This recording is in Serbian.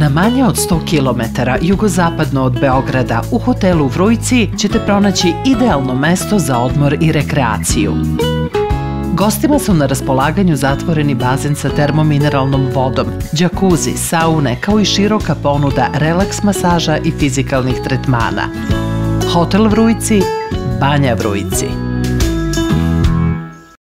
Na manje od 100 km jugozapadno od Beograda u hotelu Vrujci ćete pronaći idealno mesto za odmor i rekreaciju. Gostima su na raspolaganju zatvoreni bazen sa termomineralnom vodom, džakuzi, saune, kao i široka ponuda relaks masaža i fizikalnih tretmana. Hotel Vrujci, Banja Vrujci.